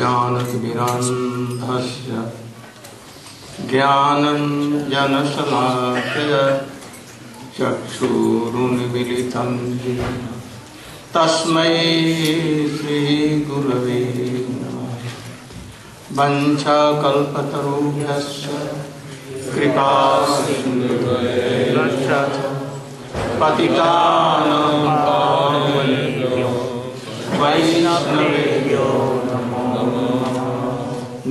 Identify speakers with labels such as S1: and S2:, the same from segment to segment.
S1: ज्ञानतिमिरान्धस्य ज्ञानञ्जनशलाकय चक्षुरुन्मिलितं तस्मै श्रीगुरवे नमः। वञ्चाकल्पतरुभ्यश्च कृपा पतितानां पावनेभ्यो वैष्णवेभ्यो।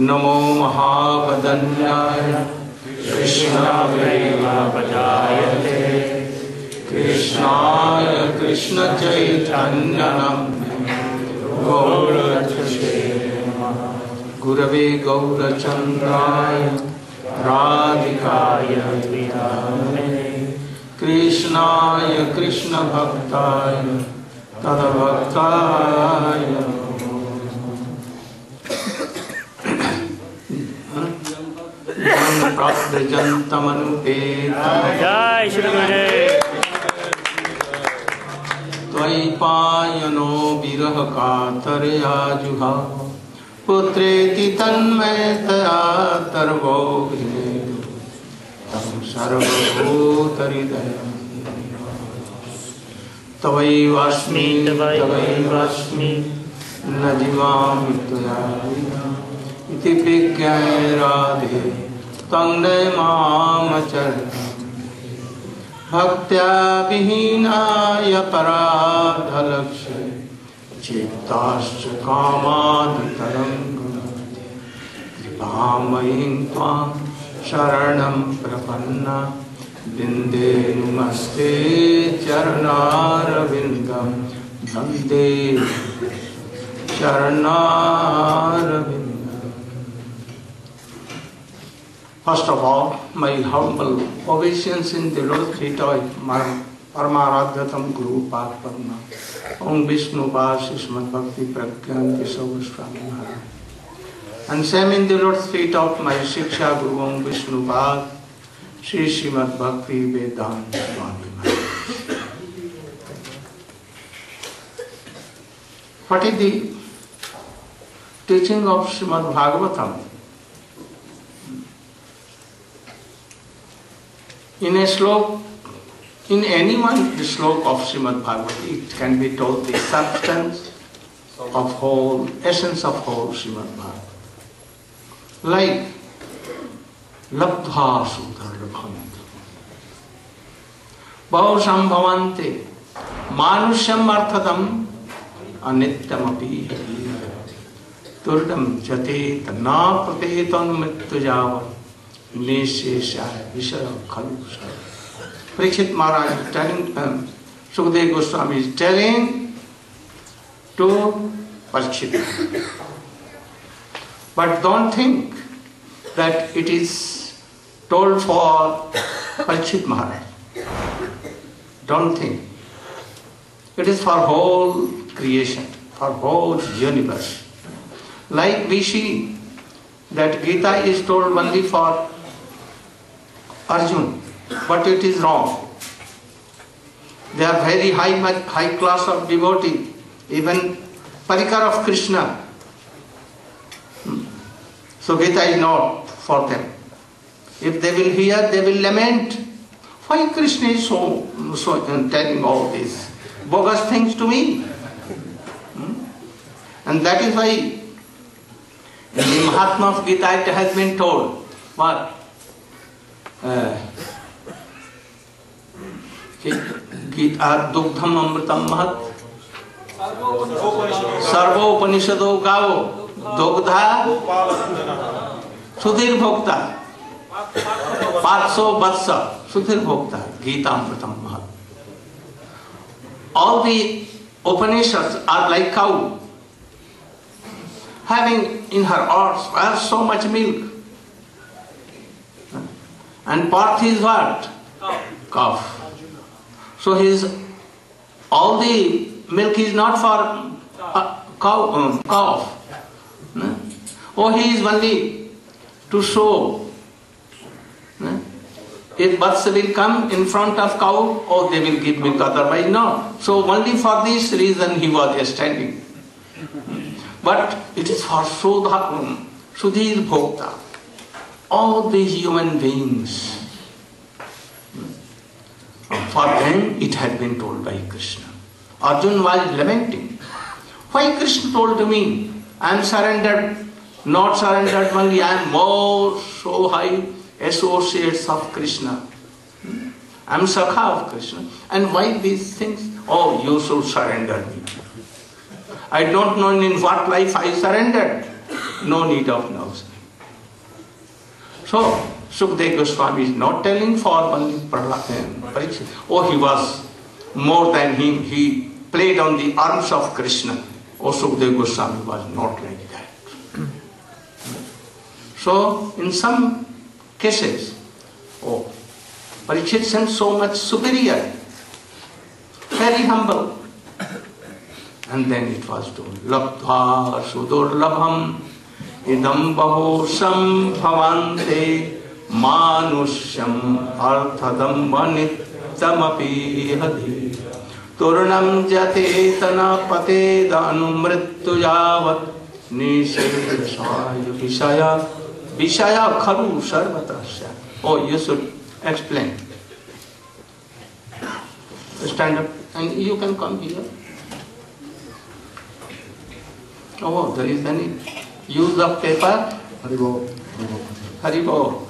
S1: नमो महावदन्याय कृष्णप्रेमपदायते कृष्णाय कृष्णचैतन्यनम् गौरचते गुरवे गौरचन्द्राय। राधिकाय कृष्णाय कृष्णभक्ताय। तदभक्ताय
S2: गुरुदेव।
S1: त्वयि पायनो विरह कातरया जुहा पुत्रेति तन्मयतया तर्वो तं सर्वभूतहृदयम्। तवैवास्मि तवैवास्मि न जीवामि त्वया इति विज्ञाय राधे। तङ्गय मामचरणम् भक्त्या विहीनाय पराधलक्ष्य चेत्ताश्च कामादितरङ्गमते कृपामयीं त्वां शरणं प्रपन्ना। बिन्देनुमस्ते चरणारविन्दं। वंदे चरणारविन्दम् First of all, my humble obeisance in the of my Paramaradhatam Guru Padma, Om Vishnu Bas Srimad Bhakti Pragyan Keshav Swami. And same in the Lord's feet of my Shiksha Guru Om Vishnu Bas Sri Srimad Bhakti Vedanta Swami Maharaj. What is the teaching of Srimad Bhagavatam? In a slok, in any one slok of Srimad Bhagavatam, it can be told the substance of whole, essence of whole Srimad Bhagavatam. Like Labdha Sudharabhant. Bhausambhavante Manusham Arthadam Anityamapi Turdam Jate Tana Pratetan Parikshit Maharaj telling Sukhdev Goswami telling to Parikshit. But don't think that it is told for Parikshit Maharaj. Don't think it is for whole creation for whole universe like we see that Gita is told only for Arjun, but it is wrong. They are very high, high class of devotee, even Parikar of Krishna. Hmm. So Gita is not for them. If they will hear, they will lament. Why Krishna is so, so telling all these bogus things to me? Hmm? And that is why in the Mahatma of Gita it has been told what? Gita दुग्धम अमृतम महत्। सर्वोपनिषदों का दुग्धा सुधीर भोक्ता पाँच सौ वर्ष सुधीर भोक्ता गीता अमृतम महत् all the Upanishad are like cow having in her udders are so much milk and Parth is what? Calf. So his all the milk is not for uh, cow, um, calf. No? Oh, he is only to show. No? If births will come in front of cow, oh, they will give milk, otherwise no. So only for this reason he was standing. But it is for Sudha, Sudhir Bhokta. All these human beings, for them it had been told by Krishna. Arjun was lamenting. Why Krishna told to me, I am surrendered, not surrendered only, I am more so high associates of Krishna. I am Sakha of Krishna. And why these things? Oh, you should surrender me. I don't know in what life I surrendered. No need of announcement. So, Sukdev Goswami is not telling for only Parikshit. Oh, he was more than him. He played on the arms of Krishna. Oh, Sukdev Goswami was not like that. So, in some cases, oh, Parikshit seems so much superior, very humble. And then it was told, Labdha sudurlabham idam bahosam bhavante manusyam arthadam vanitamapi hadi turnam jate tana pate danu mrittu javat nishesaya vishaya vishaya kharu sarvatasya. Oh, you should explain. Stand up and you can come here. Oh, there is any use of paper?
S3: Haribo.
S1: Haribo.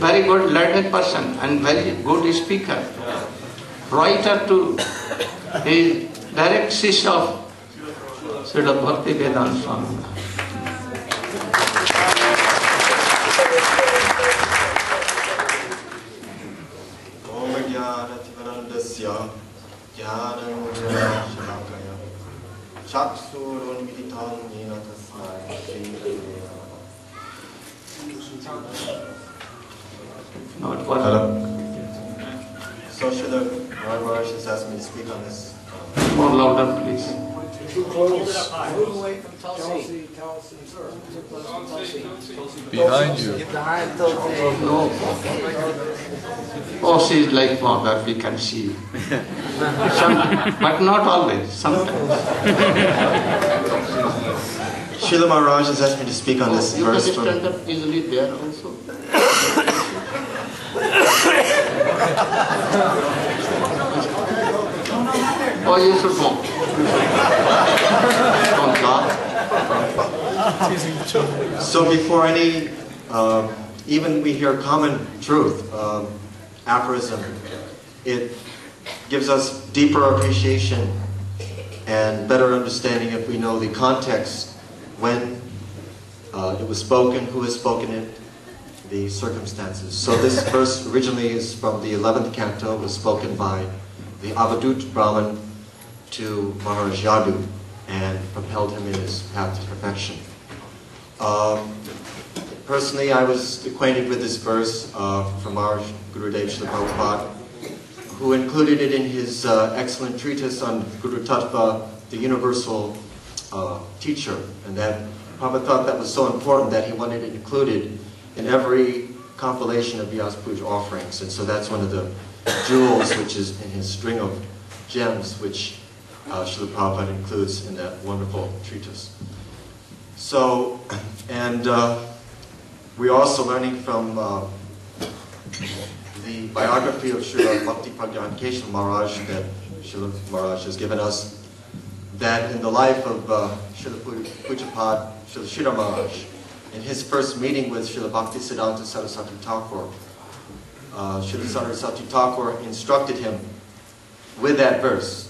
S1: very good learned person and very good speaker. Writer to his direct sister of Srila Bhakti Vedanta Swami. Jnanasya
S4: Jnanamudrashakaya So Srila Maharaj has asked me to speak on this.
S1: More louder, please.
S3: Too close.
S5: Move away from Tulsi.
S3: Tulsi, Tulsi.
S6: Behind you.
S5: Behind Tulsi.
S1: No. Oh, she is like mother, we can see. Some, but not always, sometimes.
S4: Srila Maharaj has asked me to speak on this
S1: You can
S4: verse from
S1: stand up easily there also. Oh, you should walk.
S4: So before any, um, even we hear common truth, um, aphorism, it gives us deeper appreciation and better understanding if we know the context when uh, it was spoken, who has spoken it, the circumstances. So this verse originally is from the 11th canto, was spoken by the Avadut Brahman to Maharaj Yadu and propelled him in his path to perfection. Um, personally, I was acquainted with this verse uh, from our Gurudev Srila who included it in his uh, excellent treatise on Guru Tattva, the universal uh, teacher. And that Prabhupada thought that was so important that he wanted it included in every compilation of Vyas Puja offerings. And so that's one of the jewels which is in his string of gems, which uh, Srila Prabhupada includes in that wonderful treatise. So, and uh, we're also learning from uh, the biography of Srila Bhakti Pragyan Keshav Maharaj that Srila Maharaj has given us, that in the life of uh, Srila Pujapad, Srila Shira Maharaj, in his first meeting with Srila Bhakti Siddhanta Saraswati Thakur, uh, Srila Saraswati Thakur instructed him with that verse,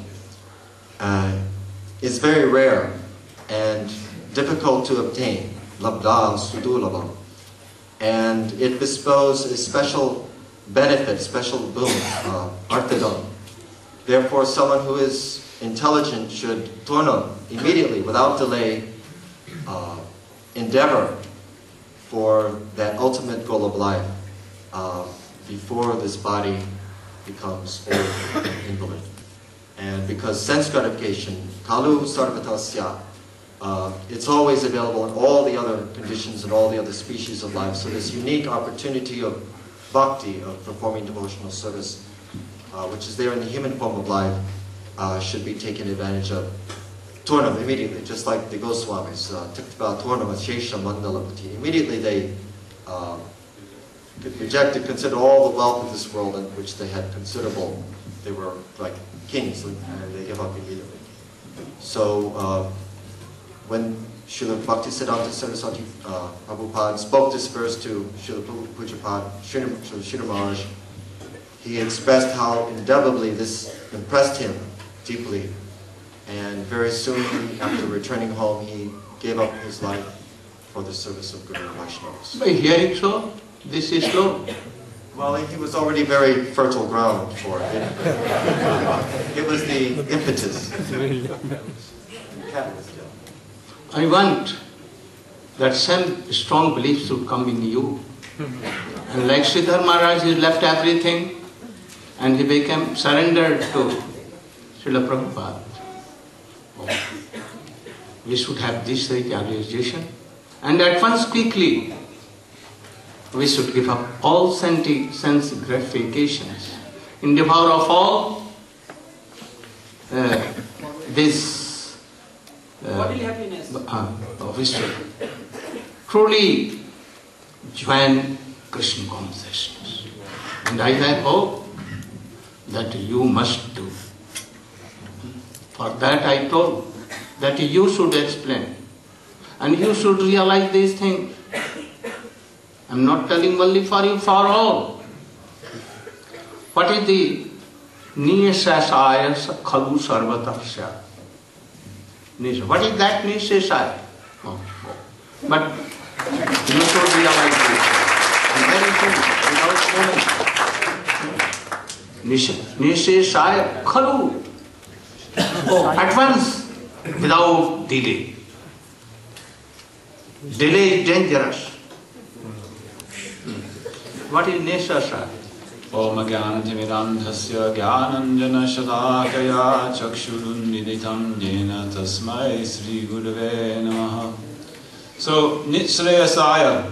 S4: uh, is very rare and difficult to obtain, labda sudulabam, and it bestows a special benefit, special boon, uh. Therefore, someone who is intelligent should torna immediately, without delay, uh, endeavor for that ultimate goal of life uh, before this body becomes old and invalid. And because sense gratification, kalu sarvatasya, uh, it's always available in all the other conditions and all the other species of life. So this unique opportunity of bhakti, of performing devotional service, uh, which is there in the human form of life, uh, should be taken advantage of. Tornam immediately, just like the Goswamis, uh, Tikta Tornam Shesha Mandalapati. Immediately they uh, rejected, considered all the wealth of this world in which they had considerable, they were like kings, and they give up immediately. So uh, when Srila Bhaktisiddhanta Saraswati uh, Prabhupada spoke this verse to Srila Pujapad, Srila Maharaj, he expressed how indelibly this impressed him deeply. And very soon after returning home, he gave up his life for the service of Guru Vaishnavas.
S1: By hearing so, this is slow.
S4: Well, he was already very fertile ground for it. It was the impetus. Catalyst, yeah.
S1: I want that same strong belief should come in you. And like Sridhar Maharaj, he left everything and he became surrendered to Srila Prabhupada. Oh, we should have this realization. And at once quickly, we should give up all senti- sense gratifications in the power of all uh, this uh,
S5: happiness.
S1: uh, of history. Truly join Krishna consciousness. And I have hope that you must do. For that I told that you should explain and you should realize these things. I'm not telling only for you, for all. What is the Niyasasaya Khalu Sarvatasya? What is that Nishesaya? Oh, oh. But you should realize this. And very soon, without knowing. Nisha. Nishesaya Khalu. Oh, at once, without delay. Delay is dangerous. What is Neshasha?
S2: Om Gyanatimirandhasya Gyananjana Shadakaya Jena Tasmai Sri Gurave Namaha So, Nitsreya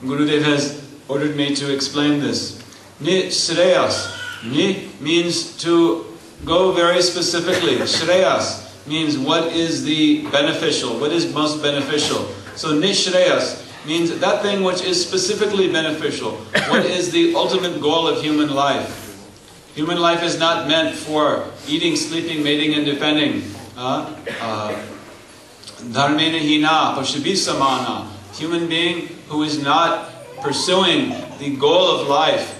S2: Guru Gurudev has ordered me to explain this. Nitsreyas, Ni means to go very specifically. Shreyas means what is the beneficial, what is most beneficial. So Nishreyas, means that thing which is specifically beneficial. What is the ultimate goal of human life? Human life is not meant for eating, sleeping, mating, and defending. Uh, uh, Dharmena hina, pashabi samana. Human being who is not pursuing the goal of life,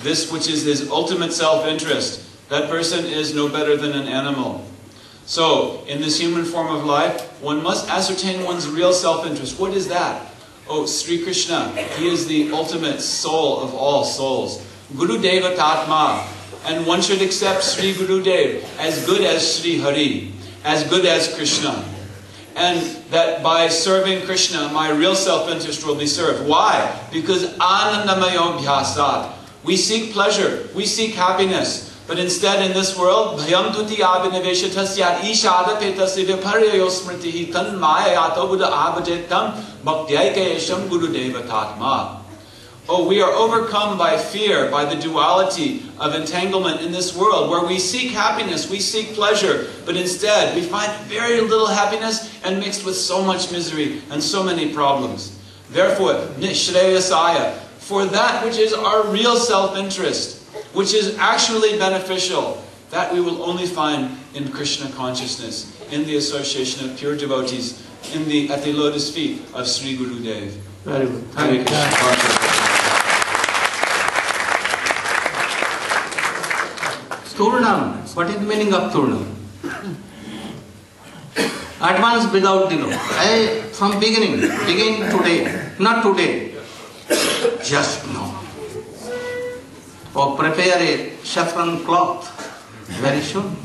S2: this which is his ultimate self-interest, that person is no better than an animal. So, in this human form of life, one must ascertain one's real self-interest. What is that? Oh, Sri Krishna, He is the ultimate soul of all souls. Guru Deva Tatma. And one should accept Sri Guru Dev as good as Sri Hari, as good as Krishna. And that by serving Krishna, my real self-interest will be served. Why? Because anandamayo bhyasat. We seek pleasure, we seek happiness. But instead in this world. Oh, we are overcome by fear, by the duality of entanglement in this world, where we seek happiness, we seek pleasure, but instead we find very little happiness and mixed with so much misery and so many problems. Therefore, nishreyasaya, for that which is our real self-interest, which is actually beneficial, that we will only find in Krishna consciousness, in the association of pure devotees, in the, at the lotus feet of Sri Guru Dev.
S1: Very good. Thank you. Turnam. What is the meaning of Turnam? Advance without delay. I, from beginning, begin today, not today, just now. Or prepare a saffron cloth very soon.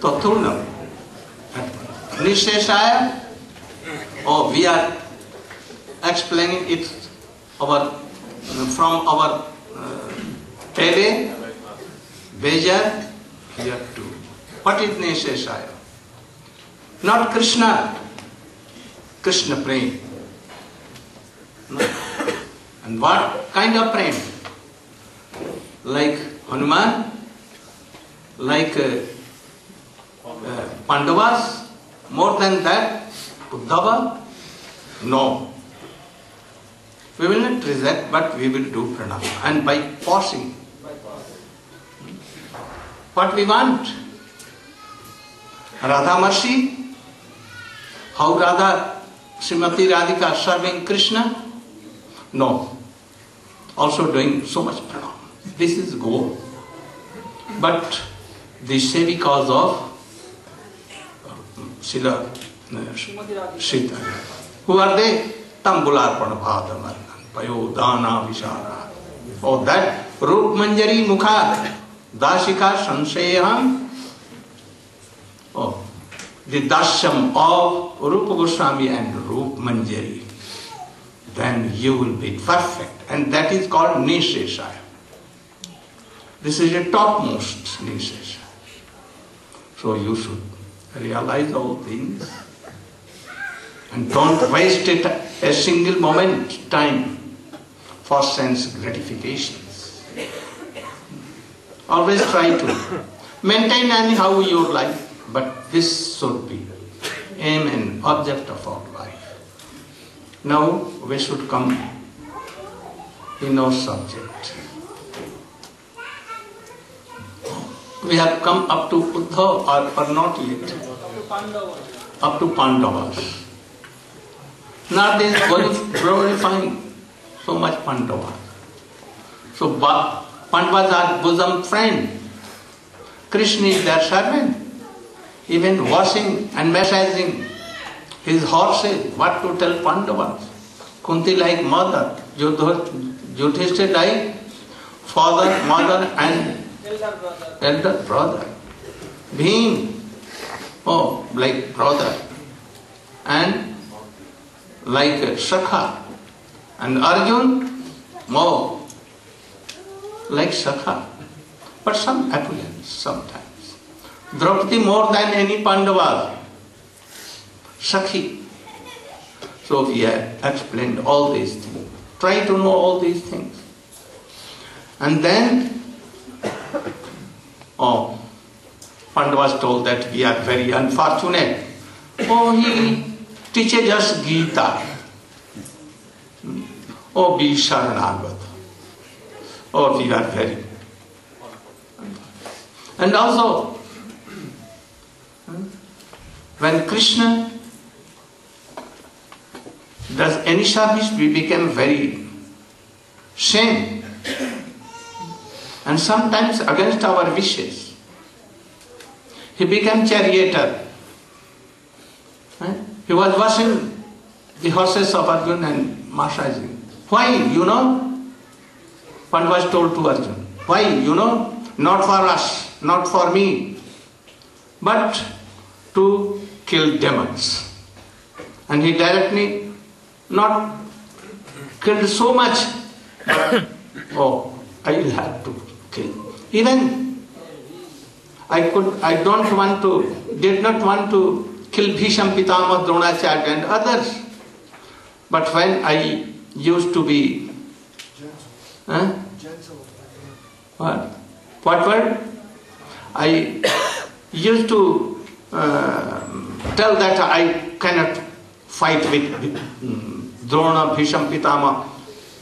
S1: Tathuna. Nisheshaya, oh, we are explaining it our, from our uh, Beja, here too. What is Nisheshaya? Not Krishna. Krishna praying. No. And what kind of praying? Like Hanuman? Like uh, uh, Pandavas? More than that? Uddhava? No. We will not reject, but we will do pranam. And by passing. What we want? Radha Mercy? How Radha, Srimati Radhika serving Krishna? No. Also doing so much pranam. This is goal. But they say because of Sila Sita. Who are they? Tambularpana Bhadamarnan, Payodana Vishara. Oh, that Rup Manjari Mukha, Dashika Sansayam. Oh, the Dashyam of Rupa Goswami and Rup Manjari. Then you will be perfect. And that is called Nisheshaya. This is a topmost Nisheshaya. So you should realize all things and don't waste it a single moment time for sense gratifications. Always try to maintain anyhow your life, but this should be aim and object of our life. Now we should come in our subject. We have come up to Uddhav or, or not yet? Up to Pandavas. Now they is glorifying so much Pandavas. So Pandavas are bosom friend. Krishna is their servant. Even washing and massaging his horses, what to tell Pandavas? Kunti like mother, Yudh- Yudhishthir like father, mother and elder brother. Bhim, oh, like brother. And like Sakha. And Arjun, more like Sakha. But some appearance sometimes. Draupadi more than any Pandava. Sakhi. So we have explained all these things. Try to know all these things. And then, oh, Pandavas told that we are very unfortunate. Oh, he teaches us Gita. Hmm. Oh, be Sharanagata. Oh, we are very. And also, when Krishna does any service, we become very shame. And sometimes against our wishes. He became charioteer. He was washing the horses of Arjun and massaging. Why? You know? One was told to Arjun. Why? You know? Not for us, not for me, but to kill demons. And he directly not killed so much, oh, I will have to kill. Even I could, I don't want to, did not want to kill Bhisham, Pitama, Dronacharya and others. But when I used to be, huh? What? What word? I used to uh, tell that I cannot fight with um, Drona, Bhisham, Pitama.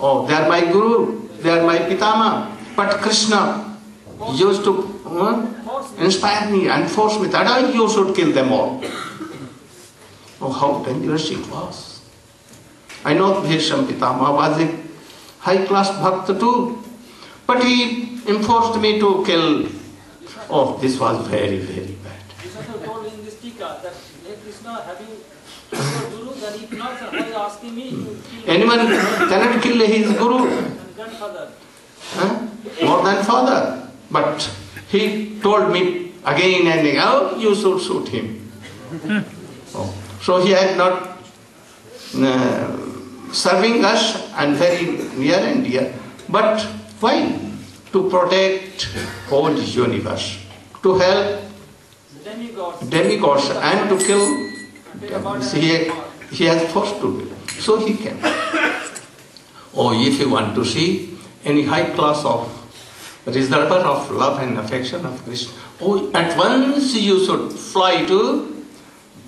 S1: Oh, they are my guru, they are my Pitama. But Krishna used to uh, inspire me and force me that I you should kill them all. Oh, how dangerous it was. I know Bhisham Pitama was a high class bhakta too. But he enforced me to kill. Oh, this was very, very bad.
S6: This also told in this tika that Krishna having your guru, then if not, why are you asking me
S1: Anyone cannot kill his guru huh? more than father. But he told me again and again, oh, you should shoot him. Oh. So he had not uh, serving us and very near and dear. But why? To protect whole universe, to help
S6: Demigods.
S1: and to kill demons. He, he has forced to do. So he can. Or if you want to see any high class of resulter of love and affection of Krishna, oh, at once you should fly to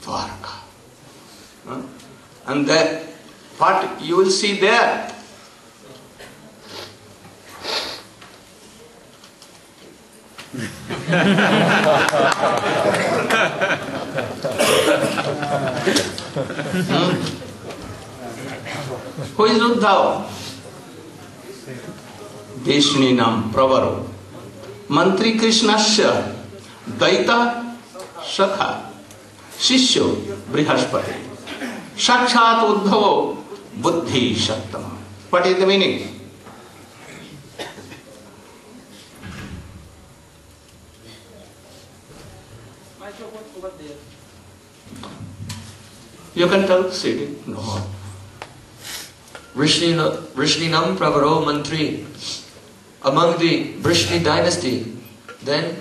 S1: Dwarka. Huh? And that what you will see there. Who is Uddhava? Vishninam pravaro. Mantri Krishnasya Daita Sakha Shishyo Brihaspati Sakshat Uddhavo Buddhi Sattama. What is the meaning?
S6: Microphone over there.
S1: You can tell sitting. No.
S7: Rishnina- Rishninam Pravaro Mantri. Among the Vrishni dynasty, then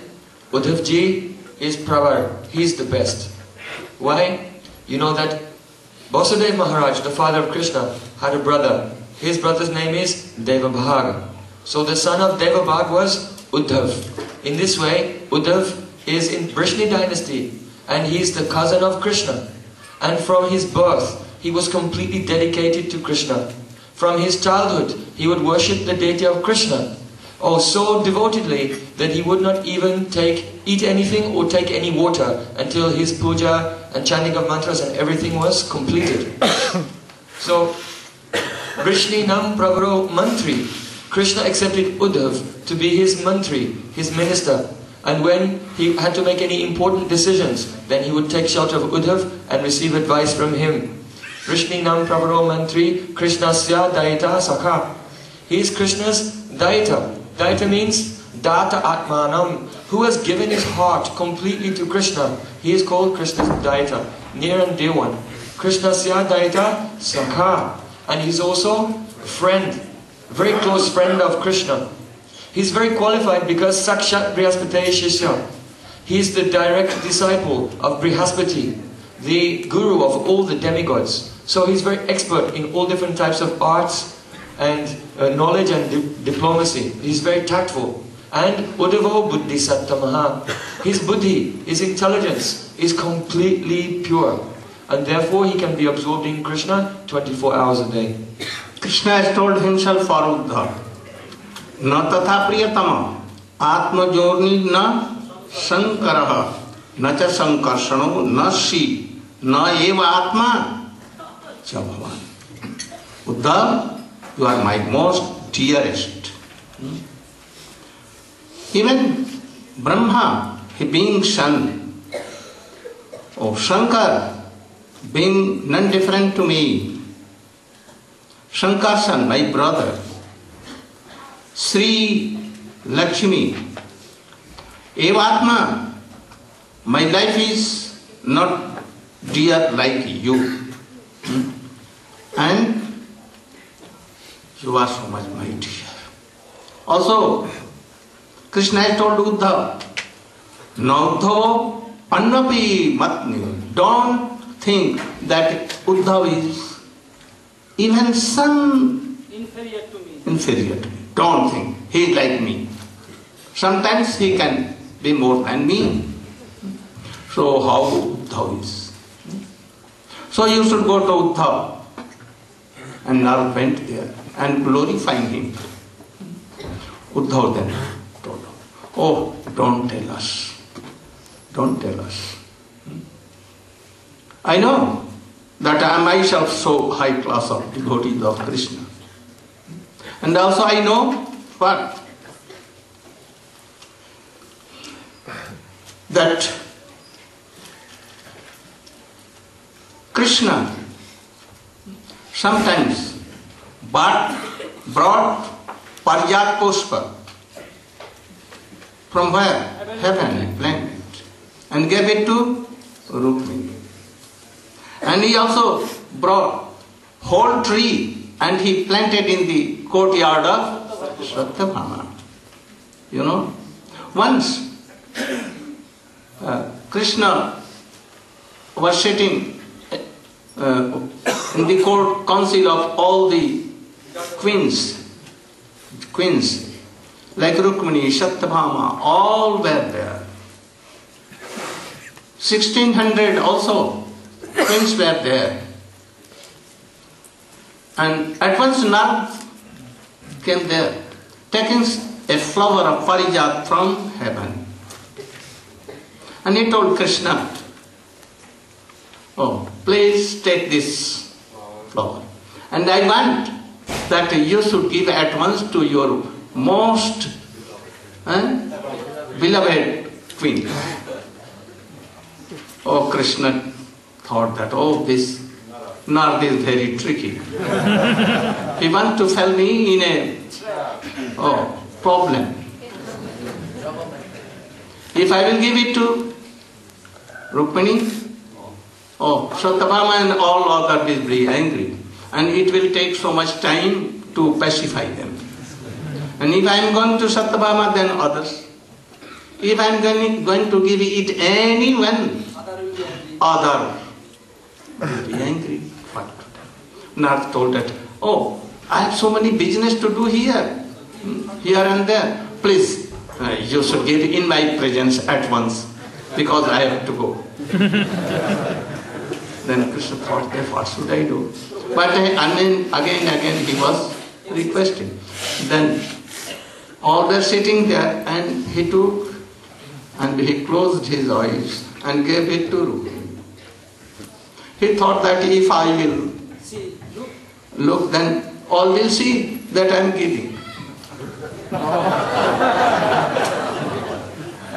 S7: Uddhavji is Pravar. He's the best. Why? You know that Vasudev Maharaj, the father of Krishna, had a brother. His brother's name is Devabhag. So the son of Devabhag was Uddhav. In this way, Uddhav is in Vrishni dynasty and he is the cousin of Krishna. And from his birth, he was completely dedicated to Krishna. From his childhood, he would worship the deity of Krishna. Oh, so devotedly that he would not even take, eat anything or take any water until his puja and chanting of mantras and everything was completed. so, Vrishni Nam Pravaro Mantri. Krishna accepted Uddhav to be his mantri, his minister. And when he had to make any important decisions, then he would take shelter of Uddhav and receive advice from him. Vrishni Nam Pravaro Mantri, Krishnasya Daita Sakha. He is Krishna's Daita. Daita means Data Atmanam, who has given his heart completely to Krishna. He is called Krishna's Daita, near and dear one. Krishnasya Daita Sakha. And he's also friend, very close friend of Krishna. He's very qualified because Sakshat Brihaspati Shishya. He is the direct disciple of Brihaspati, the guru of all the demigods. So he's very expert in all different types of arts and uh, knowledge and di- diplomacy. He's very tactful. And Uddhavo Buddhi Sattamaha. His buddhi, his intelligence is completely pure. And therefore he can be absorbed in Krishna 24 hours a day.
S1: Krishna has told himself for Uddhav. न तथा प्रियतम आत्मजोनि न शंकर न च संकर्षणो न सी। न एव आत्मा। च भवान। Uddhav you are my most dearest even Brahma he being son oh shankar being none different to me Shankarsan, my brother, Shri Lakshmi. एव आत्मा my life is not dear like you and you are so much my dear also Krishna I told Uddhav नौथो अन्नपी मत don't think that Uddhav is even son
S6: inferior to me
S1: inferior to Don't think he is like me. Sometimes he can be more than me. So how Uddhav is? So you should go to Uddhav. And Narad went there and glorifying him. Uddhav then told him, Oh, don't tell us. Don't tell us. I know that I am myself so high class of devotees of Krishna. And also I know what? That Krishna sometimes brought Parijat Pushpa from where? Heaven, planet, and gave it to Rukmini. And he also brought whole tree and he planted in the courtyard of Satyabhama. You know, once uh, Krishna was sitting uh, in the court council of all the queens, queens like Rukmini, Satyabhama, all were there. 1600 also queens were there. And at once Narad came there, taking a flower of Parijat from heaven. And he told Krishna, Oh, please take this flower. And I want that you should give at once to your most eh, beloved queen. Oh, Krishna thought that, oh, this Narad is very tricky. he want to fell me in a oh, problem. If I will give it to Rukmini, oh, Satyabhama and all others will be angry. And it will take so much time to pacify them. And if I am going to Satyabhama, then others. If I am going, going to give it anyone,
S6: Other will be angry.
S1: other will be angry. What to do? Told that, oh, I have so many business to do here, here and there. Please, uh, you should get in my presence at once, because I have to go. then Krishna thought, what should I do? But uh, and then again, again he was requesting. Then all were sitting there, and he took and he closed his eyes and gave it to Rukmini. He thought that if I will
S6: look,
S1: then all will see that I am giving.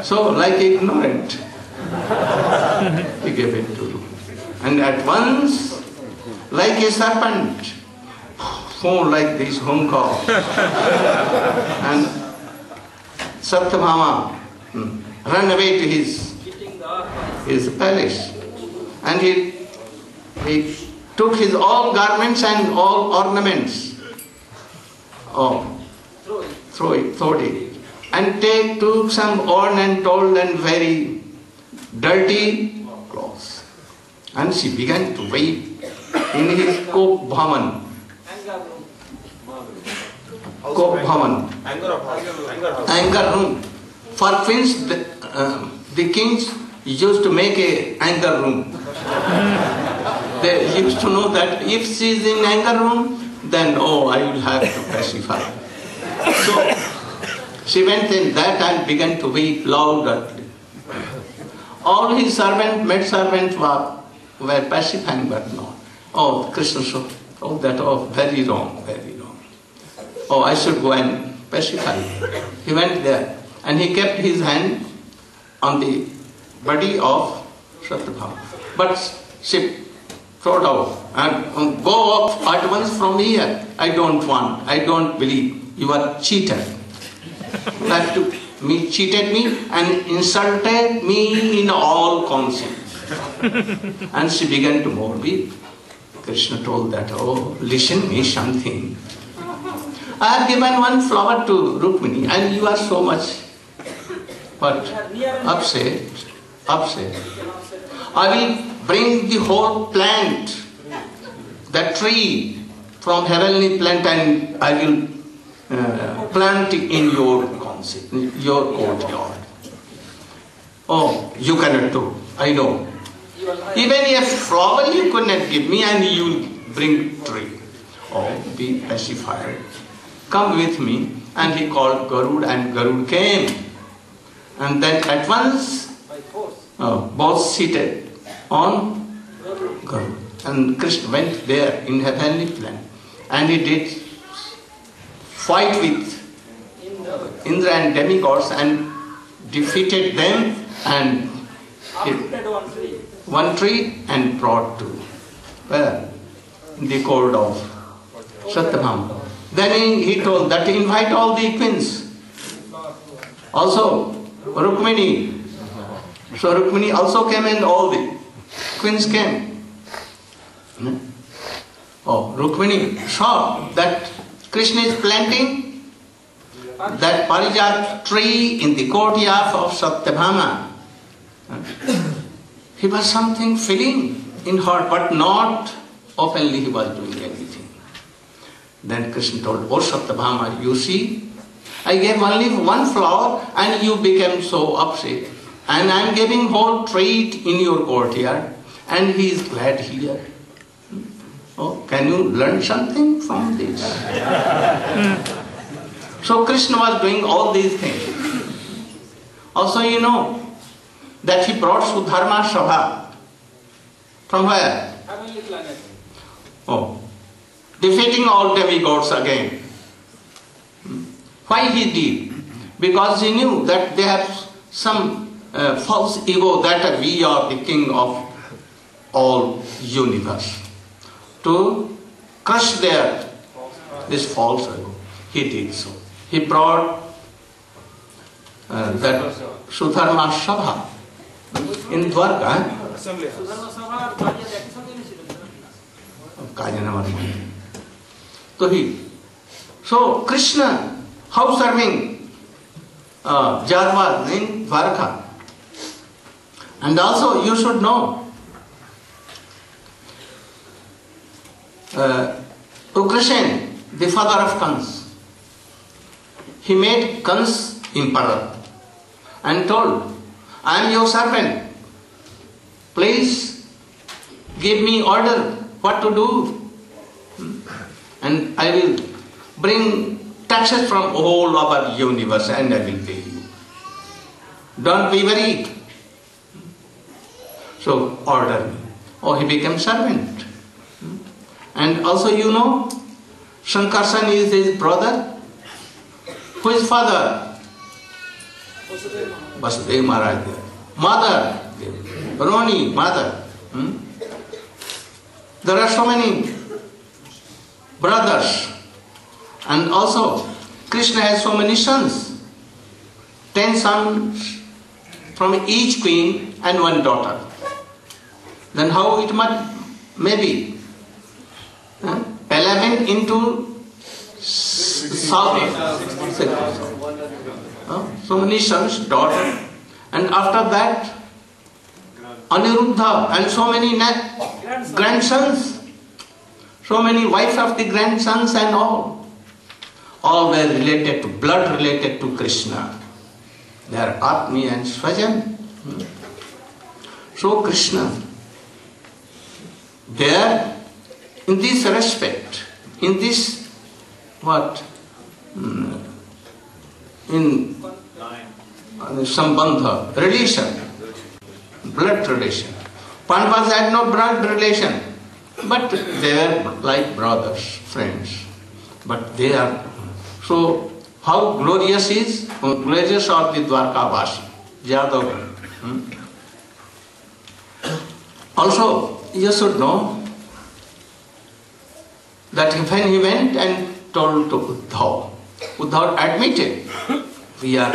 S1: so, like ignorant, he gave it to Rukmini. And at once, like a serpent, phone like this hunkar. and Satyabhama hmm, ran away to his his palace. And he, he took his all garments and all ornaments. Oh,
S6: Throw it.
S1: throw it. And take, took some worn and told and very dirty clothes. And she began to weep in his Kop
S6: room.
S1: Kop Bhavan.
S3: Anger
S1: room. For queens, the, uh, the kings used to make a anger room. they used to know that if she is in anger room, then oh, I will have to pacify. So she went in that and began to weep loudly. All his servant, maid servants were, were pacifying, but no. Oh, Krishna, so, oh, that, oh, very wrong, very wrong. Oh, I should go and pacify. He went there and he kept his hand on the body of Satyabhama. But she throw out and um, go up at once from here. I don't want, I don't believe. You are cheated. That to me cheated me and insulted me in all conscience. and she began to more weep. Krishna told that, oh, listen me something. I have given one flower to Rukmini and you are so much but upset, upset. I will bring the whole plant, the tree from heavenly plant and I will uh, plant in your concept, your courtyard. Oh, you cannot do. I know. Even a flower you could not give me and you bring tree. Oh, be pacified. Come with me. And he called Garud and Garud came. And then at once, uh, both seated on
S6: Garuda.
S1: And Krishna went there in heavenly plan. And he did fight with Indra and demigods and defeated them and
S6: one tree.
S1: and brought to where? The court of Satyabhama. Then he, he told that invite all the queens. Also, Rukmini. So Rukmini also came and all the queens came. Oh, Rukmini saw that Krishna is planting that Parijat tree in the courtyard of Satyabhama. He was something feeling in heart, but not openly he was doing anything. Then Krishna told, Oh Satyabhama, you see, I gave only one flower and you became so upset. And I am giving whole treat in your courtyard and he is glad here. Oh, can you learn something from this? So Krishna was doing all these things. Also, you know that he brought Sudharma Sabha. From where?
S6: Heavenly planet.
S1: Oh, defeating all demigods again. Hmm. Why he did? Because he knew that they have some uh, false ego that we are the king of all universe to crush their this false ego. He did so. He brought uh, that Sudharma Sabha in Dwarka. Eh? To he. So Krishna, how serving uh, Jarvan in Dwarka. And also you should know uh, Ugrasen, the father of Kans, he made Kans emperor and told, I am your servant. Please give me order what to do. And I will bring taxes from all over universe and I will pay you. Don't be worried. So order me. Oh, he became servant. And also you know, Shankarshan is his brother. Who is father? Vasudev Maharaj. Mother, Rohini, mother. Hmm? There are so many brothers. And also, Krishna has so many sons. Ten sons from each queen and one daughter. Then how it might, maybe 11 into South. Uh, so many sons, daughter. And after that, Aniruddha and so many grandsons. grandsons. So many wives of the grandsons and all. All were related to, blood related to Krishna. They are Atmi and Swajan. Hmm. So Krishna, there in this respect, in this, what, Hmm. in sambandha, relation, blood relation. Pandavas had no blood relation, but they were like brothers, friends. But they are so how glorious is glorious are the Dwarkavasi, Jadav. Hmm? Also, you should know that when he went and told to Uddhav, Uddhav admitted, we are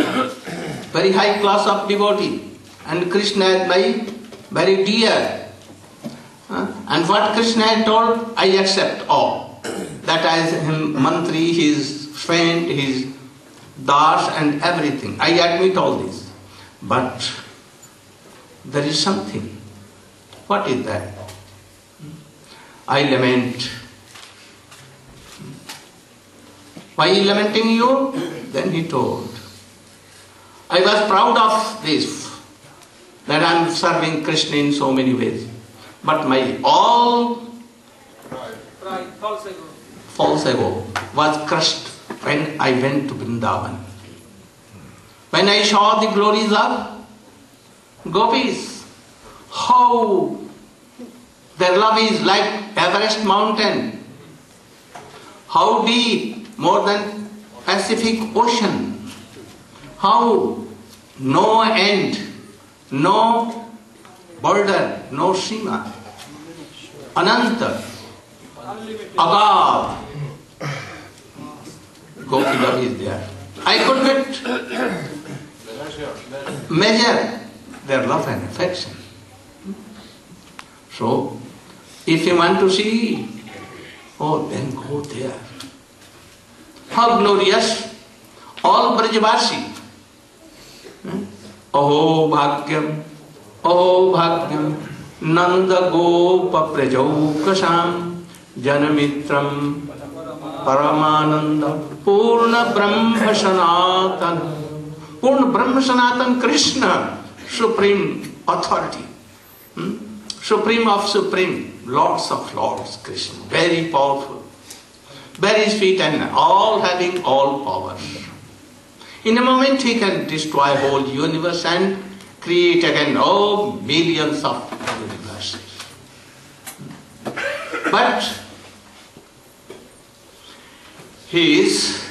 S1: very high class of devotee and Krishna is my very dear. And what Krishna told, I accept all. That as him mantri, his friend, his das and everything. I admit all this. But there is something. What is that? I lament. Why lamenting you? Then he told. I was proud of this, that I am serving Krishna in so many ways. But my all
S6: Pride, false ego.
S1: false ego was crushed when I went to Vrindavan. When I saw the glories of gopis, how Their love is like Everest mountain. How deep? More than Pacific Ocean. How? No end, no border, no Sima. Ananta, Agad. Gopi is there. I could not measure their love and affection. So, if you want to see, oh, then go there. How glorious! All Brajavasi. अहो भाग्यम अहो भाग्यम नंद गोप प्रजौकशाम जनमित्रम परमानंद पूर्ण ब्रह्म सनातन पूर्ण ब्रह्म सनातन Krishna supreme authority supreme of supreme lords of lords Krishna very powerful very Sweet and all having all power. In a moment he can destroy whole universe and create again oh millions of universes. But he is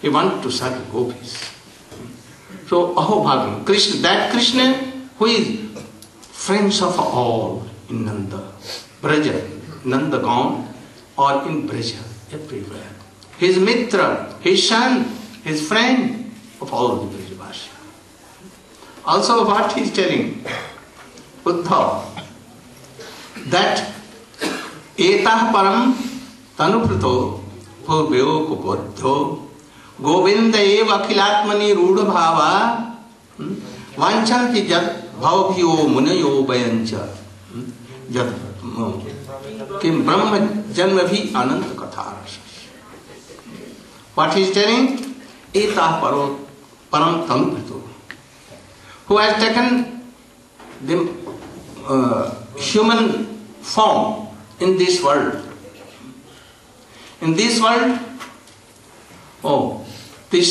S1: he want to serve gopis. So oh, Ahobhagam, Krishna, that Krishna who is friends of all in Nanda, Braja, Nanda gone or in Braja, everywhere. His mitra, his son, his friend of all the Brajavasi. Also what he is telling, Uddhav, that etah param tanuprito purvyo kubuddho Govind एव अखिलात्मनि रूढ़ भावा वांछन्ति जद भवभ्यो मुनयो वयंच जद कि ब्रह्म जन्म भी अनंत कथा what is telling एता परो, परम तम भितो। Who human form in this world in this world o this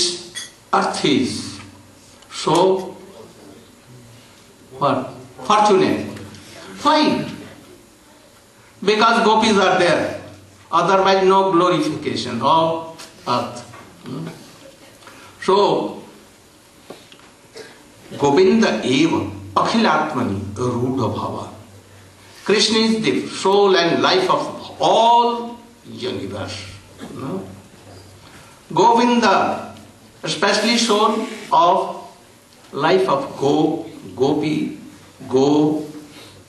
S1: earth is so fortunate fine Because gopis are there. Otherwise, no glorification of earth. Hmm? So, Govinda eva akhilatmani rudha bhava. Krishna is the soul and life of all universe. No? Govinda, especially soul of life of go, gopi, go,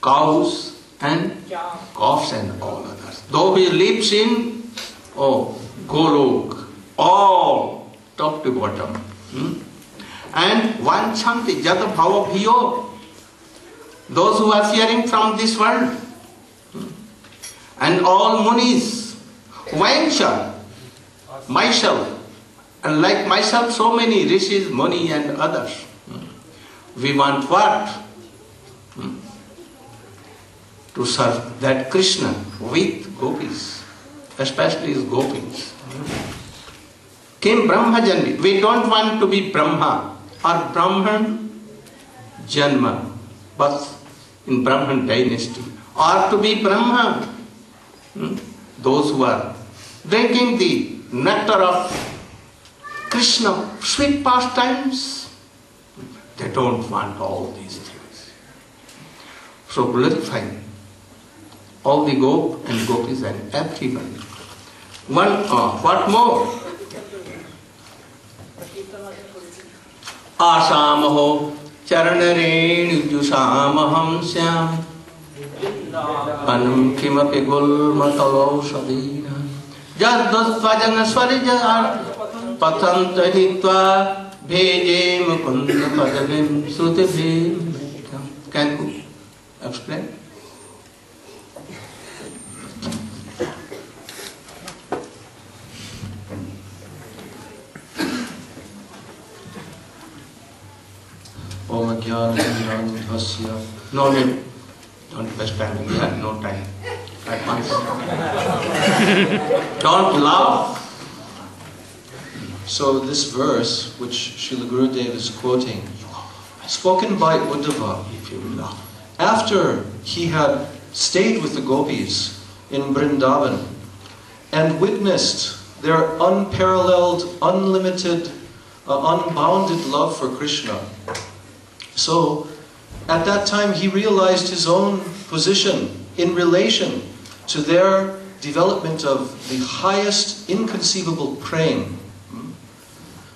S1: cows and coughs and all others. Though he lives in oh Golok, all top to bottom. Hmm? And vanchanti jata bhava bhiyo, those who are fearing from this world. Hmm? And all munis, vancha, myself, and like myself, so many rishis, muni, and others. Hmm? We want what? To serve that Krishna with gopis, especially his gopis. Came Brahma Janvi. We don't want to be Brahma or Brahman Janma, but in Brahman dynasty, or to be Brahma. Hmm? Those who are drinking the nectar of Krishna, sweet pastimes, they don't want all these things. So glorifying all the gop and gopis and everybody. One, uh, what more? आसाम हो चरण रेणुजुषाम हम श्याम अनु किमपि गुल्म तवौ सदीन जद्वजन स्वरिज पतंत हित्वा भेजे मुकुंद पदवीं श्रुति Bhim can you explain No need. Don't waste time. We no time. At once. Don't laugh.
S7: So this verse, which Srila Gurudev is quoting, spoken by Uddhava,
S1: If you laugh.
S7: after he had
S8: stayed with the gopis in Brindavan and witnessed their unparalleled, unlimited, uh, unbounded love for Krishna. So, at that time, he realized his own position in relation to their development of the highest inconceivable praying.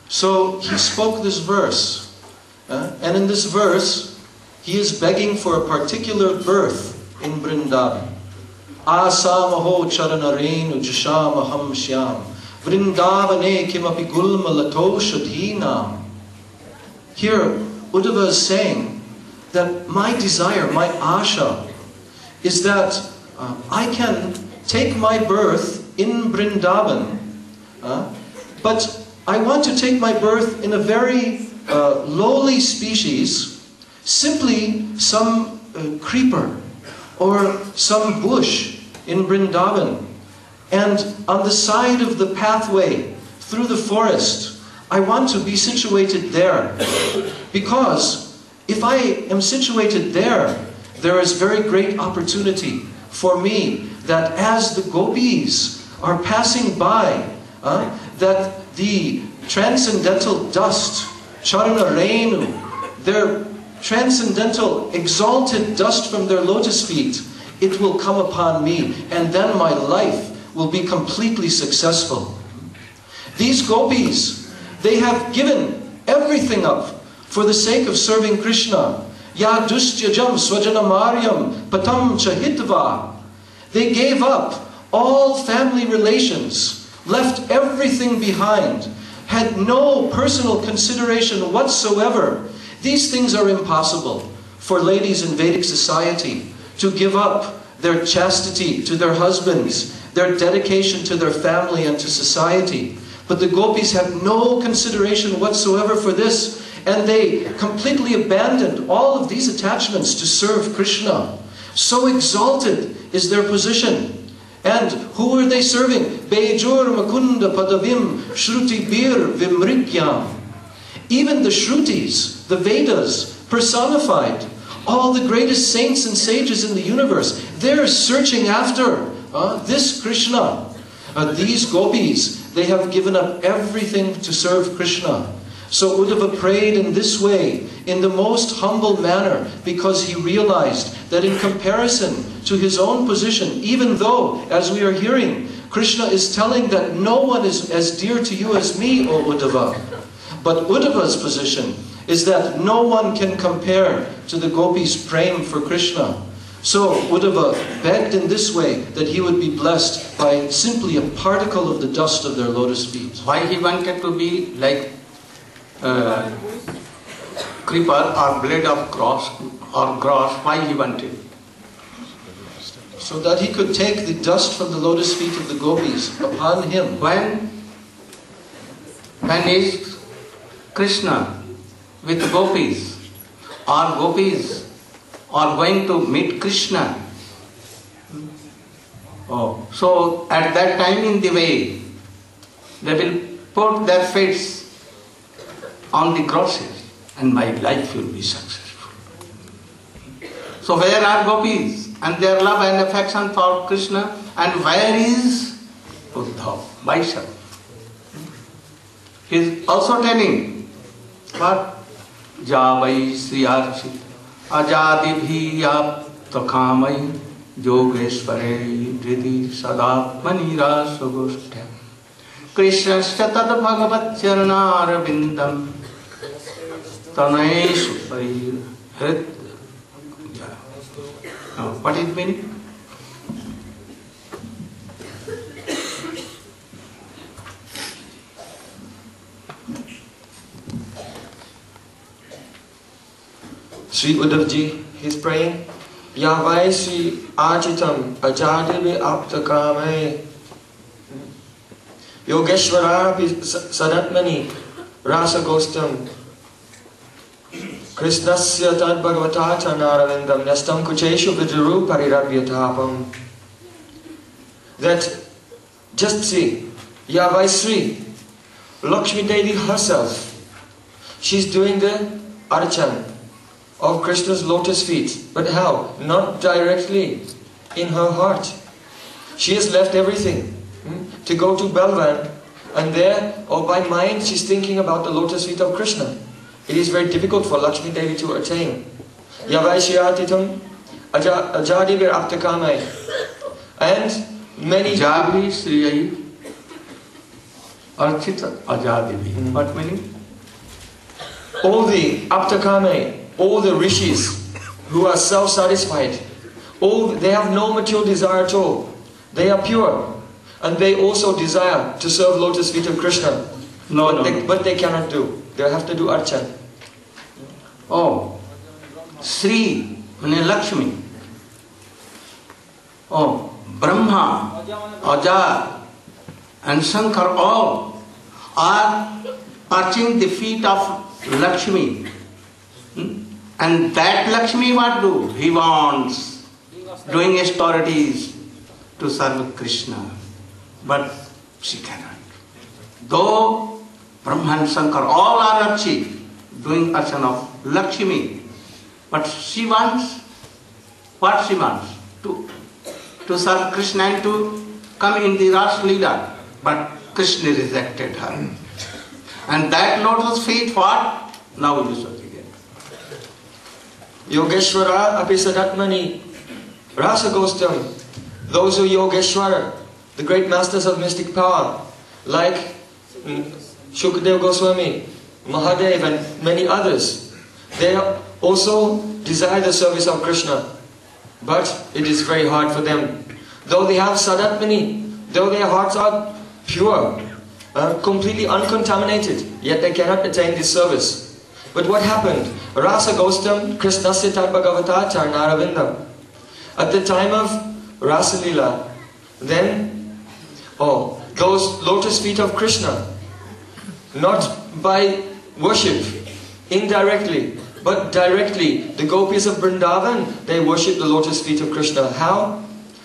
S8: So he spoke this verse. uh, and in this verse, he is begging for a particular birth in Vrindavan. Asamaho charanarenu jashamaham shyam. Vrindavane kimapi gulma lato shadhinam. Here, Uddhava is saying that my desire, my asha, is that uh, I can take my birth in Vrindavan, uh, but I want to take my birth in a very uh, lowly species, simply some uh, creeper or some bush in Vrindavan. And on the side of the pathway through the forest, I want to be situated there. Because if I am situated there, there is very great opportunity for me that as the gopis are passing by, uh, that the transcendental dust, charana renu, their transcendental, exalted dust from their lotus feet, it will come upon me, and then my life will be completely successful. These gopis, they have given everything up for the sake of serving Krishna. Ya dustyajam swajana patam chahitva. They gave up all family relations, left everything behind, had no personal consideration whatsoever. These things are impossible for ladies in Vedic society to give up their chastity to their husbands, their dedication to their family and to society. But the gopis had no consideration whatsoever for this, and they completely abandoned all of these attachments to serve Krishna. So exalted is their position. And who are they serving? Bejur Mukunda Padavim Shruti Bir Vimrikyam. Even the Shrutis, the Vedas, personified all the greatest saints and sages in the universe. They're searching after uh, this Krishna. Uh, these gopis, they have given up everything to serve Krishna. So Uddhava prayed in this way, in the most humble manner, because he realized that in comparison to his own position, even though, as we are hearing, Krishna is telling that no one is as dear to you as me, O Uddhava. But Uddhava's position is that no one can compare to the gopis praying for Krishna. So Uddhava begged in this way that he would be blessed by simply a particle of the dust of their lotus feet.
S1: Why he wanted to be like uh, creeper or blade of grass or grass? Why he wanted?
S8: So that he could take the dust from the lotus feet of the gopis upon him.
S1: When when is Krishna with gopis or gopis or going to meet Krishna. Oh, so at that time in the way, they will put their fates on the crosses and my life will be successful. So where are gopis and their love and affection for Krishna and where is Uddhav, myself? He is also telling, but Javai Sriyarshita अजादि भी आप तो कामई योगेश्वरे हृदि सदा मनीरासुगोष्ठ कृष्णश्च तद भगवच्चरणारविन्दम् तनयेषु तनयेश्वरी What is meaning?
S7: Sri Uddhav he's praying, Yavai Sri Ajitam Ajadivi Aptakame Yogeshwarapi Sadatmani Rasagostam Krishnasya Tad Bhagavatata Naravindam Nestam Kucheshu Vidiru Parirabhyatapam That just see, Yavai Sri, Lakshmi Devi herself, she's doing the archan of Krishna's lotus feet. But how? Not directly in her heart. She has left everything hmm, to go to Belvan, and there, or by mind, she's thinking about the lotus feet of Krishna. It is very difficult for Lakshmi Devi to attain. Yavaishyatitam ajadivir aptakamai. And many
S1: Javi Sriyai Archita Ajadivi. What meaning?
S7: all the aptakame, all the rishis who are self-satisfied, all they have no material desire at all. They are pure, and they also desire to serve lotus feet of Krishna.
S1: No,
S7: but,
S1: no,
S7: they, but they cannot do. They have to do archan.
S1: Oh, Sri Lakshmi. Oh, Brahma, Aja, and Shankar all are touching the feet of Lakshmi. Hmm? And that Lakshmi what do? He wants doing austerities to serve Krishna. But she cannot. Though Brahma and Shankar all are achieved doing archan of Lakshmi, but she wants what she wants to to serve Krishna and to come in the Ras Leela. But Krishna rejected her. And that lotus feet what? Now you.
S7: Yogeshwara apisadatmani rasa gostam. Those who Yogeshwara, the great masters of mystic power, like mm, Shukadev Goswami, Mahadev and many others, they also desire the service of Krishna. But it is very hard for them. Though they have sadatmani, though their hearts are pure, uh, completely uncontaminated, yet they cannot attain this service. But what happened? Rasa Gostam Krishnasya Bhagavata Charnaravindam. At the time of Rasa Lila, then, oh, those lotus feet of Krishna, not by worship, indirectly, but directly, the gopis of Vrindavan, they worship the lotus feet of Krishna. How?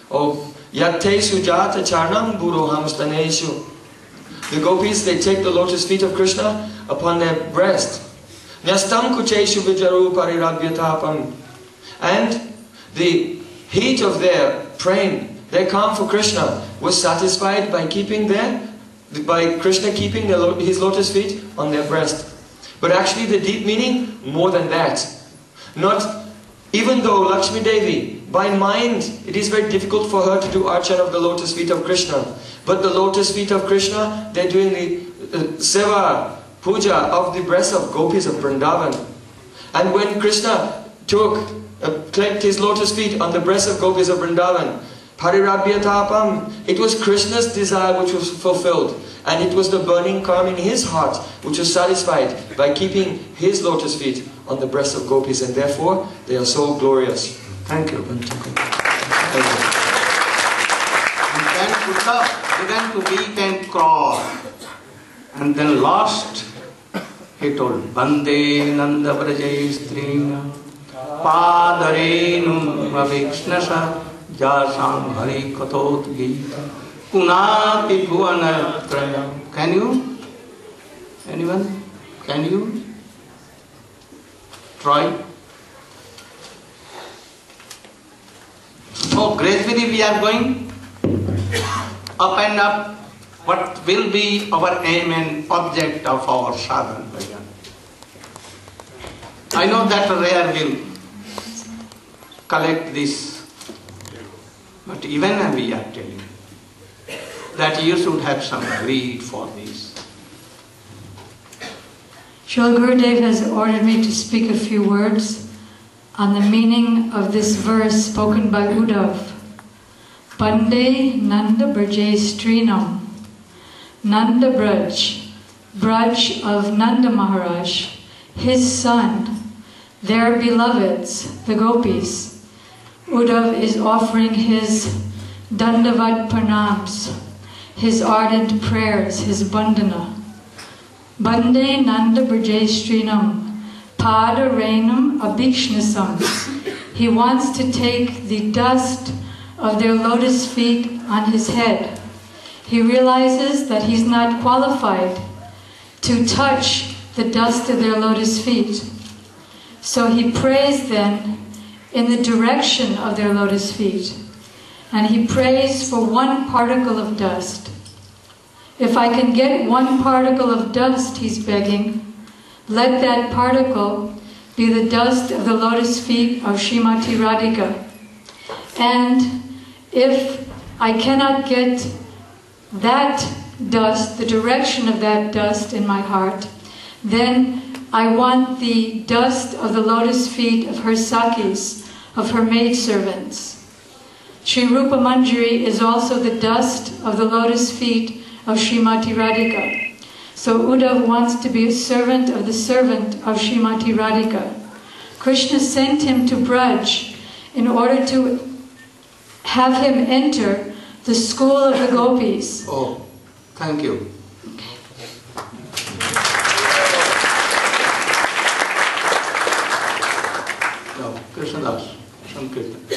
S7: Oh, Yatte sujata charnam buroham staneshu. The gopis, they take the lotus feet of Krishna upon their breast. Nyastam kucheshu vijaru parirabhyatapam. And the heat of their praying, their calm for Krishna, was satisfied by keeping their, by Krishna keeping their, his lotus feet on their breast. But actually the deep meaning, more than that. Not, even though Lakshmi Devi, by mind, it is very difficult for her to do archana of the lotus feet of Krishna. But the lotus feet of Krishna, they're doing the uh, seva, puja of the breast of gopis of Vrindavan. And when Krishna took, uh, clapped his lotus feet on the breast of gopis of Vrindavan, parirabhyatapam, it was Krishna's desire which was fulfilled. And it was the burning calm in his heart which was satisfied by keeping his lotus feet on the breast of gopis. And therefore, they are so glorious.
S1: Thank you. And then Uddhav began to beat and crawl. And then last, he told, Bande Nanda Brajai Strina Padarenu Avikshnasa Jasam Hari Katot Gita Kunati Bhuvana Trayam. Can you? Anyone? Can you? Try. So gradually we are going up and up. What will be our aim and object of our sadhana? I know that rare will collect this, but even we are telling that you should have some greed for this.
S9: Srila Gurudev has ordered me to speak a few words on the meaning of this verse spoken by Uddhav. Bande Nanda Braj Strinam. Nanda Braj, Braj of Nanda Maharaj, his son, their beloveds, the gopis. Uddhav is offering his Dandavat Pranams, his ardent prayers, his bandana. Bande Nanda Brajestrinam Pada Renam Abhikshnasam. He wants to take the dust of their lotus feet on his head. He realizes that he's not qualified to touch the dust of their lotus feet. So he prays then in the direction of their lotus feet. and he prays for one particle of dust. If I can get one particle of dust, he's begging, let that particle be the dust of the lotus feet of Srimati Radhika. And if I cannot get that dust, the direction of that dust in my heart, then I want the dust of the lotus feet of her sakhis, of her maidservants. Sri Rupa Manjari is also the dust of the lotus feet of Srimati Radhika. So Uddhav wants to be a servant of the servant of Srimati Radhika. Krishna sent him to Braj in order to have him enter the school of the gopis.
S1: Oh, thank you. संकीर्तन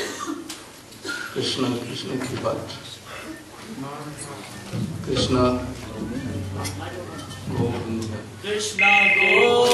S1: कृष्ण कृष्ण की बात। Krishna. Govind
S5: Krishna Govind.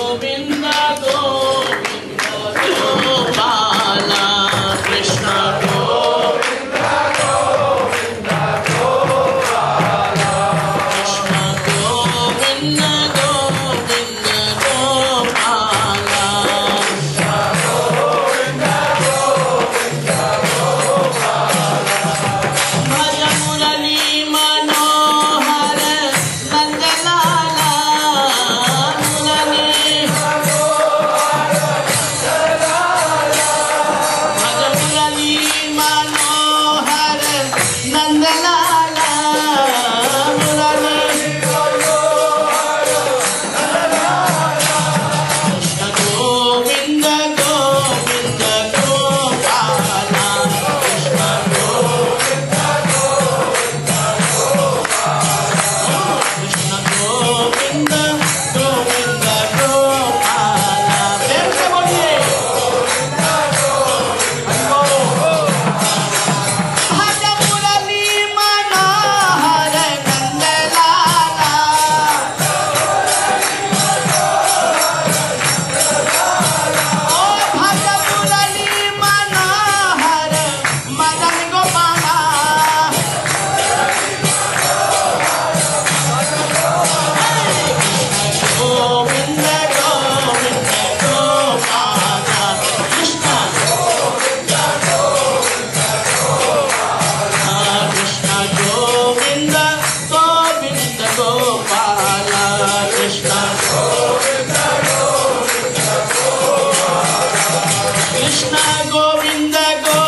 S5: Govinda Govinda